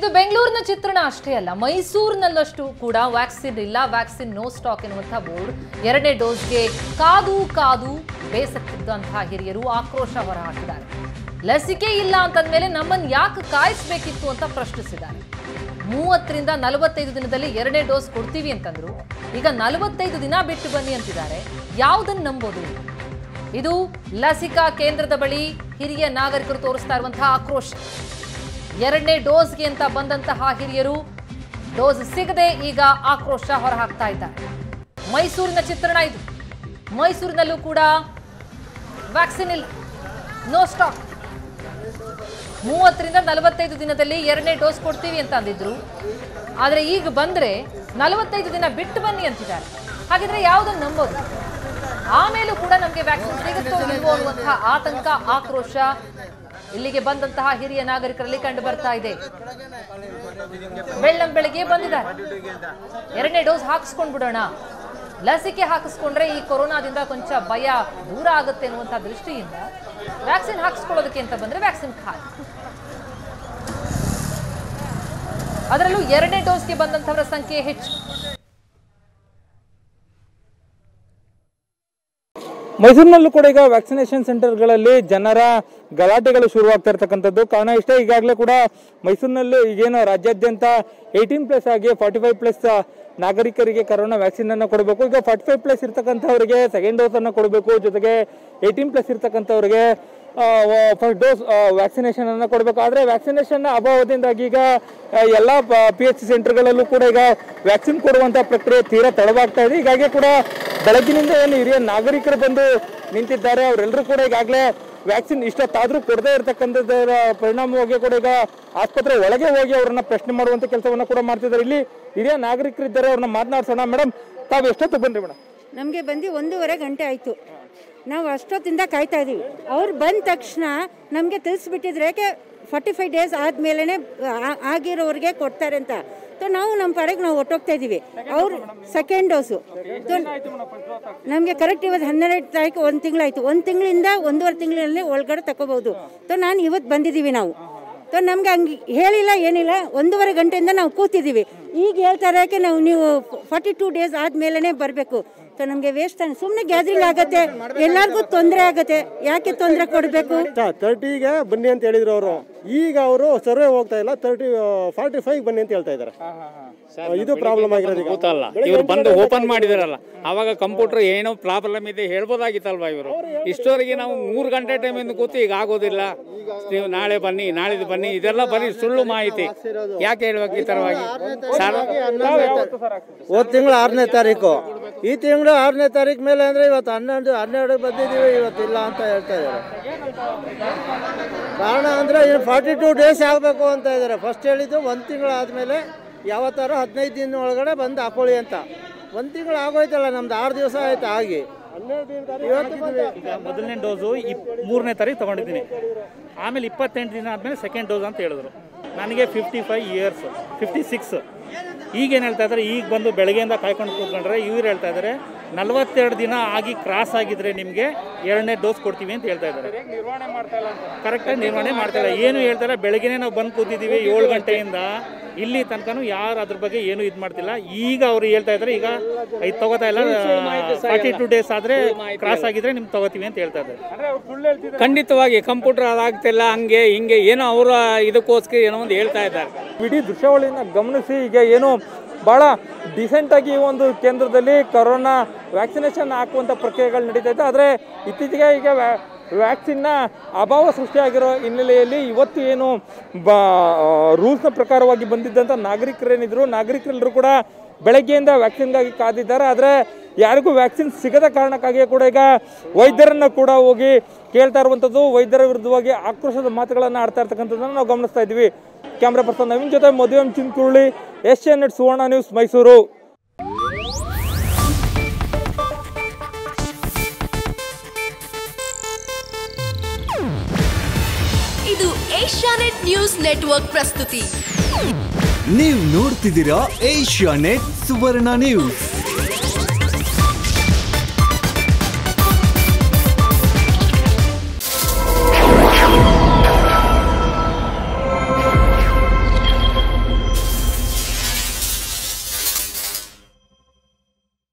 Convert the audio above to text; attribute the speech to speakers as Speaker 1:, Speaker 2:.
Speaker 1: ಇದು ಬೆಂಗಳೂರಿನ ಚಿತ್ರಣ ಅಷ್ಟೇ ಅಲ್ಲ, ಮೈಸೂರಿನಲ್ಲಷ್ಟು ಕೂಡ ವ್ಯಾಕ್ಸಿನ್ ಇಲ್ಲ ವ್ಯಾಕ್ಸಿನ್ ನೋ ಸ್ಟಾಕ್ ಎನ್ನುವಂತಹ ಬೋರ್ಡ್ ಎರಡನೇ ಡೋಸ್ಗೆ ಕಾದು ಕಾದು ಬೇಸತ್ತಿದ್ದಂತಹ ಹಿರಿಯರು ಆಕ್ರೋಶ ಹೊರಹಾಕಿದ್ದಾರೆ. ಲಸಿಕೆ ಇಲ್ಲ ಅಂತಂದ್ಮೇಲೆ ನಮ್ಮನ್ನು ಯಾಕೆ ಕಾಯಿಸ್ಬೇಕಿತ್ತು ಅಂತ ಪ್ರಶ್ನಿಸಿದ್ದಾರೆ. ಮೂವತ್ತರಿಂದ ನಲವತ್ತೈದು ದಿನದಲ್ಲಿ ಎರಡನೇ ಡೋಸ್ ಕೊಡ್ತೀವಿ ಅಂತಂದ್ರು, ಈಗ ನಲವತ್ತೈದು ದಿನ ಬಿಟ್ಟು ಬನ್ನಿ ಅಂತಿದ್ದಾರೆ, ಯಾವುದನ್ನು ನಂಬೋದು? ಇದು ಲಸಿಕಾ ಕೇಂದ್ರದ ಬಳಿ ಹಿರಿಯ ನಾಗರಿಕರು ತೋರಿಸ್ತಾ ಇರುವಂತಹ ಆಕ್ರೋಶ. ಎರಡನೇ ಡೋಸ್ಗೆ ಅಂತ ಬಂದಂತಹ ಹಿರಿಯರು. ಡೋಸ್ ಸಿಗದೆ ಈಗ ಆಕ್ರೋಶ ಹೊರಹಾಕ್ತಾ ಇದ್ದಾರೆ. ಮೈಸೂರಿನ ಚಿತ್ರಣ ಇದು. ಮೈಸೂರಿನಲ್ಲೂ ಕೂಡ ವ್ಯಾಕ್ಸಿನ್ ಇಲ್ಲ. No stock. ಮೂವತ್ತರಿಂದ ನಲವತ್ತೈದು ದಿನದಲ್ಲಿ ಎರಡನೇ ಡೋಸ್ ಕೊಡ್ತೀವಿ ಅಂತ ಅಂದಿದ್ರು. ಆದರೆ ಈಗ ಬಂದರೆ ನಲವತ್ತೈದು ದಿನ ಬಿಟ್ಟು ಬನ್ನಿ ಅಂತಿದ್ದಾರೆ. ಹಾಗಿದ್ರೆ ಯಾವುದನ್ನು ನಂಬೋದು? ಆಮೇಲೂ ಕೂಡ ನಮಗೆ ವ್ಯಾಕ್ಸಿನ್ ಸಿಗುತ್ತೋ ಇಲ್ವೋ ಅನ್ನುವಂತಹ ಆತಂಕ, ಆಕ್ರೋಶ ಇಲ್ಲಿಗೆ ಬಂದಂತಹ ಹಿರಿಯ ನಾಗರಿಕರಲ್ಲಿ ಕಂಡು ಬರ್ತಾ ಇದೆ. ಬೆಳ್ಳಂ ಬೆಳಿಗ್ಗೆ ಬಂದಿದ್ದಾರೆ. ಎರಡನೇ ಡೋಸ್ ಹಾಕಿಸ್ಕೊಂಡ್ ಬಿಡೋಣ ಲಸಿಕೆ ಹಾಕಿಸ್ಕೊಂಡ್ರೆ ಈ ಕೊರೋನಾದಿಂದ ಕೊಂಚ ಭಯ ದೂರ ಆಗುತ್ತೆ ಅನ್ನುವಂಥ ದೃಷ್ಟಿಯಿಂದ ವ್ಯಾಕ್ಸಿನ್ ಹಾಕಿಸ್ಕೊಳ್ಳೋದಕ್ಕೆ ಅಂತ ಬಂದ್ರೆ ವ್ಯಾಕ್ಸಿನ್ ಖಾಲಿ. ಅದರಲ್ಲೂ ಎರಡನೇ ಡೋಸ್ಗೆ ಬಂದಂತವರ ಸಂಖ್ಯೆ ಹೆಚ್ಚು.
Speaker 2: ಮೈಸೂರಿನಲ್ಲೂ ಕೂಡ ಈಗ ವ್ಯಾಕ್ಸಿನೇಷನ್ ಸೆಂಟರ್ಗಳಲ್ಲಿ ಜನರ ಗಲಾಟೆಗಳು ಶುರುವಾಗ್ತಾ ಇರ್ತಕ್ಕಂಥದ್ದು. ಕಾರಣ ಇಷ್ಟೇ, ಈಗಾಗಲೇ ಕೂಡ ಮೈಸೂರಿನಲ್ಲೂ ಈಗೇನು ರಾಜ್ಯಾದ್ಯಂತ ಏಯ್ಟೀನ್ ಪ್ಲಸ್ ಆಗಿ ಫಾರ್ಟಿ ಫೈವ್ ಪ್ಲಸ್ ನಾಗರಿಕರಿಗೆ ಕರೋನಾ ವ್ಯಾಕ್ಸಿನ್ ಅನ್ನು ಕೊಡಬೇಕು. ಈಗ ಫಾರ್ಟಿ ಫೈವ್ ಪ್ಲಸ್ ಇರ್ತಕ್ಕಂಥವ್ರಿಗೆ ಸೆಕೆಂಡ್ ಡೋಸ್ ಅನ್ನು ಕೊಡಬೇಕು. ಜೊತೆಗೆ ಏಯ್ಟೀನ್ ಪ್ಲಸ್ ಇರ್ತಕ್ಕಂಥವ್ರಿಗೆ ಫಸ್ಟ್ ಡೋಸ್ ವ್ಯಾಕ್ಸಿನೇಷನ್ ಅನ್ನು ಕೊಡಬೇಕು ಆದರೆ ವ್ಯಾಕ್ಸಿನೇಷನ್ ಅಭಾವದಿಂದಾಗಿ ಈಗ ಎಲ್ಲ ಪಿ ಎಚ್ ಸಿ ಸೆಂಟರ್ಗಳಲ್ಲೂ ಕೂಡ ಈಗ ವ್ಯಾಕ್ಸಿನ್ ಕೊಡುವಂಥ ಪ್ರಕ್ರಿಯೆ ತೀರಾ ತಡವಾಗ್ತಾ ಇದೆ. ಹೀಗಾಗಿ ಕೂಡ ಬೆಳಗ್ಗಿನಿಂದ ಏನು ಹಿರಿಯ ನಾಗರಿಕರು ಬಂದು ನಿಂತಿದ್ದಾರೆ. ಅವರೆಲ್ಲರೂ ಕೂಡ ಈಗಾಗಲೇ ವ್ಯಾಕ್ಸಿನ್ ಇಷ್ಟೊತ್ತಾದರೂ ಕೊಡದೇ ಇರತಕ್ಕಂಥದ್ದರ ಪರಿಣಾಮವಾಗಿ ಕೂಡ ಈಗ ಆಸ್ಪತ್ರೆ ಒಳಗೆ ಹೋಗಿ ಅವರನ್ನ ಪ್ರಶ್ನೆ ಮಾಡುವಂಥ ಕೆಲಸವನ್ನ ಕೂಡ ಮಾಡ್ತಿದ್ದಾರೆ. ಇಲ್ಲಿ ಹಿರಿಯ ನಾಗರಿಕರಿದ್ದಾರೆ. ಅವ್ರನ್ನ ಮಾತನಾಡ್ಸೋಣ. ಮೇಡಮ್ ತಾವು ಎಷ್ಟೊತ್ತು ಬಂದ್ರಿ ಮೇಡಮ್
Speaker 3: ನಮಗೆ ಬಂದು ಒಂದೂವರೆ ಗಂಟೆ ಆಯಿತು. ನಾವು ಅಷ್ಟೊತ್ತಿಂದ ಕಾಯ್ತಾ ಇದ್ದೀವಿ. ಅವ್ರು ಬಂದ ತಕ್ಷಣ ನಮಗೆ ತಿಳಿಸ್ಬಿಟ್ಟಿದ್ರೆ, ಯಾಕೆ ಫಾರ್ಟಿ ಫೈವ್ ಡೇಸ್ ಆದಮೇಲೆ ಆಗಿರೋರಿಗೆ ಕೊಡ್ತಾರೆ ಅಂತ. ಸೊ ನಾವು ನಮ್ಮ ಪಡೆಗೆ ನಾವು ಒಟ್ಟೋಗ್ತಾ ಇದ್ದೀವಿ. ಅವ್ರು ಸೆಕೆಂಡ್ ಡೋಸು ನಮಗೆ ಕರೆಕ್ಟ್ ಇವತ್ತು ಹನ್ನೆರಡು ತಾರೀಕು ಒಂದು ತಿಂಗಳಾಯಿತು. ಒಂದು ತಿಂಗಳಿಂದ ಒಂದೂವರೆ ತಿಂಗಳಲ್ಲಿ ಒಳಗಡೆ ತಗೋಬೋದು ಸೊ ನಾನು ಇವತ್ತು ಬಂದಿದ್ದೀವಿ ನಾವು. ಸೊ ನಮಗೆ ಹಂಗೆ ಹೇಳಿಲ್ಲ, ಏನಿಲ್ಲ. ಒಂದೂವರೆ ಗಂಟೆಯಿಂದ ನಾವು ಕೂತಿದ್ದೀವಿ. ಈಗ ಹೇಳ್ತಾರೆ ಯಾಕೆ ನಾವು ನೀವು ಫಾರ್ಟಿ ಟೂ ಡೇಸ್ ಆದಮೇಲೆ ಬರಬೇಕು. ಸೊ ನಮಗೆ ವೇಸ್ಟ್ ಸುಮ್ಮನೆ ಗ್ಯಾದರಿಂಗ್ ಆಗತ್ತೆ. ಎಲ್ಲರಿಗೂ ತೊಂದರೆ ಆಗತ್ತೆ. ಯಾಕೆ ತೊಂದರೆ ಕೊಡಬೇಕು?
Speaker 4: ತರ್ಟಿಗೆ ಬನ್ನಿ ಅಂತ ಹೇಳಿದ್ರು ಅವರು. ಈಗ ಅವರು ಸರ್ವೆ ಹೋಗ್ತಾ ಇಲ್ಲ. ತರ್ಟಿ ಫಾರ್ಟಿ ಫೈವ್ ಬನ್ನಿ ಅಂತ ಹೇಳ್ತಾ ಇದ್ದಾರೆ. ಇದು ಪ್ರಾಬ್ಲಮ್ ಆಗಿರೋದು ಈಗ.
Speaker 5: ಗೊತ್ತಲ್ಲ ಇವ್ರು ಬಂದು ಓಪನ್ ಮಾಡಿದಾರಲ್ಲ. ಅವಾಗ ಕಂಪ್ಯೂಟರ್ ಏನೋ ಪ್ರಾಬ್ಲಮ್ ಇದೆ ಹೇಳ್ಬೋದಾಗಿತ್ತಲ್ವಾ ಇವರು? ಇಷ್ಟೋರಿಗೆ ನಾವು ಮೂರು ಗಂಟೆ ಟೈಮಿಂದ ಕೂತು ಈಗ ಆಗೋದಿಲ್ಲ. ನೀವು ನಾಳೆ ಬನ್ನಿ ನಾಳಿದ್ದು ಬನ್ನಿ. ಇದೆಲ್ಲ ಬರೀ ಸುಳ್ಳು ಮಾಹಿತಿ. ಯಾಕೆ ಹೇಳ್ಬೇಕು ಈ ತರವಾಗಿ? ಸರ್
Speaker 4: ಹೋದ ತಿಂಗಳು ಆರನೇ ತಾರೀಕು. ಈ ತಿಂಗಳು ಆರನೇ ತಾರೀಕು ಮೇಲೆ ಅಂದ್ರೆ ಇವತ್ತು ಹನ್ನೊಂದು ಹನ್ನೆರಡು ಬಂದಿದ್ದೀವಿ ಇವತ್ತು ಇಲ್ಲ ಅಂತ ಹೇಳ್ತಾ ಇದ್ದಾರೆ. ಕಾರಣ ಅಂದ್ರೆ ಫಾರ್ಟಿ ಟೂ ಡೇಸ್ ಆಗಬೇಕು ಅಂತ ಇದ್ದಾರೆ. ಫಸ್ಟ್ ಹೇಳಿದ್ದು ಒಂದು ತಿಂಗಳು ಆದಮೇಲೆ ಯಾವತ್ತಾರು ಹದಿನೈದು ದಿನ ಒಳಗಡೆ ಬಂದು ಹಾಕೊಳ್ಳಿ ಅಂತ. ಒಂದು ತಿಂಗಳು ಆಗೋಯ್ತಲ್ಲ ನಮ್ದು ಆರು ದಿವಸ ಆಯ್ತು ಆಗಿ.
Speaker 6: ಮೊದಲನೇ ಡೋಸು ಇಪ್ ಮೂರನೇ ತಾರೀಕು ತೊಗೊಂಡಿದ್ದೀನಿ. ಆಮೇಲೆ ಇಪ್ಪತ್ತೆಂಟು ದಿನ ಆದಮೇಲೆ ಸೆಕೆಂಡ್ ಡೋಸ್ ಅಂತ ಹೇಳಿದ್ರು. ನನಗೆ fifty five years fifty six ಈಗೇನು ಹೇಳ್ತಾ ಇದ್ದಾರೆ ಈಗ ಬಂದು ಬೆಳಗ್ಗೆಯಿಂದ ಕಾಯ್ಕೊಂಡು ಕೂತ್ಕೊಂಡ್ರೆ ಇವ್ರು ಹೇಳ್ತಾ ಇದ್ದಾರೆ ನಲವತ್ತೆರಡು ದಿನ ಆಗಿ ಕ್ರಾಸ್ ಆಗಿದ್ರೆ ನಿಮಗೆ ಎರಡನೇ ಡೋಸ್ ಕೊಡ್ತೀವಿ ಅಂತ ಹೇಳ್ತಾ ಇದ್ದಾರೆ. ಕರೆಕ್ಟಾಗಿ ನಿರ್ವಹಣೆ ಮಾಡ್ತಾ ಇಲ್ಲ ಏನು ಹೇಳ್ತಾರೆ ಬೆಳಗ್ಗೆ ನಾವು ಬಂದು ಕೂತಿದ್ದೀವಿ ಏಳು ಗಂಟೆಯಿಂದ. ಇಲ್ಲಿ ತನಕನೂ ಯಾರು ಅದ್ರ ಬಗ್ಗೆ ಏನು ಇದು ಮಾಡ್ತಿಲ್ಲ. ಈಗ ಅವ್ರು ಹೇಳ್ತಾ ಇದ್ದಾರೆ. ಈಗ ಇದು ತಗೋತಾ ಇಲ್ಲ. ಫಾರ್ಟಿ ಟು ಡೇಸ್ ಆದರೆ ಕ್ರಾಸ್ ಆಗಿದ್ರೆ ನಿಮ್ಗೆ ತಗೋತೀವಿ ಅಂತ ಹೇಳ್ತಾ ಇದ್ದಾರೆ.
Speaker 5: ಖಂಡಿತವಾಗಿ ಕಂಪ್ಯೂಟರ್ ಅದಾಗ್ತಿಲ್ಲ ಹಂಗೆ ಹಿಂಗೆ ಏನೋ ಅವರ ಇದಕ್ಕೋಸ್ಕರ ಏನೋ ಒಂದು ಹೇಳ್ತಾ ಇದ್ದಾರೆ.
Speaker 2: ಇಡೀ ದೃಶ್ಯಾವಳಿಯನ್ನು ಗಮನಿಸಿ ಈಗ ಏನು ಬಹಳ ಡಿಸೆಂಟಾಗಿ ಈ ಒಂದು ಕೇಂದ್ರದಲ್ಲಿ ಕೊರೋನಾ ವ್ಯಾಕ್ಸಿನೇಷನ್ ಹಾಕುವಂಥ ಪ್ರಕ್ರಿಯೆಗಳು ನಡೀತಾ ಇದೆ ಆದರೆ ಇತ್ತೀಚೆಗೆ ಈಗ ವ್ಯಾ- ವ್ಯಾಕ್ಸಿನ್ನ ಅಭಾವ ಸೃಷ್ಟಿಯಾಗಿರೋ ಹಿನ್ನೆಲೆಯಲ್ಲಿ ಇವತ್ತು ಏನು ಬ ರೂಲ್ಸ್ನ ಪ್ರಕಾರವಾಗಿ ಬಂದಿದ್ದಂಥ ನಾಗರಿಕರೇನಿದ್ರು ನಾಗರಿಕರೆಲ್ಲರೂ ಕೂಡ ಬೆಳಗ್ಗೆಯಿಂದ ವ್ಯಾಕ್ಸಿನ್ಗಾಗಿ ಕಾದಿದ್ದಾರೆ. ಆದರೆ ಯಾರಿಗೂ ವ್ಯಾಕ್ಸಿನ್ ಸಿಗದ ಕಾರಣಕ್ಕಾಗಿಯೇ ಕೂಡ ಈಗ ವೈದ್ಯರನ್ನು ಕೂಡ ಹೋಗಿ ಕೇಳ್ತಾ ಇರುವಂಥದ್ದು ವೈದ್ಯರ ವಿರುದ್ಧವಾಗಿ ಆಕ್ರೋಶದ ಮಾತುಗಳನ್ನು ಆಡ್ತಾ ಇರ್ತಕ್ಕಂಥದ್ದನ್ನು ನಾವು ಗಮನಿಸ್ತಾ ಇದ್ದೀವಿ. ಕ್ಯಾಮ್ರಾ ಪರ್ಸನ್ ನವೀನ್ ಜೊತೆ ಮದುವೆ ಚಿಂಕುರುಳಿ ಎಸ್ ನೆಟ್ ಸುವರ್ಣ ನ್ಯೂಸ್ ಮೈಸೂರು.
Speaker 7: ಇದು ಏಷ್ಯಾನೆಟ್ ನ್ಯೂಸ್ ನೆಟ್ವರ್ಕ್ ಪ್ರಸ್ತುತಿ.
Speaker 8: ನೀವು ನೋಡ್ತಿದ್ದೀರಾ ಏಷ್ಯಾ ನೆಟ್ ಸುವರ್ಣ ನ್ಯೂಸ್.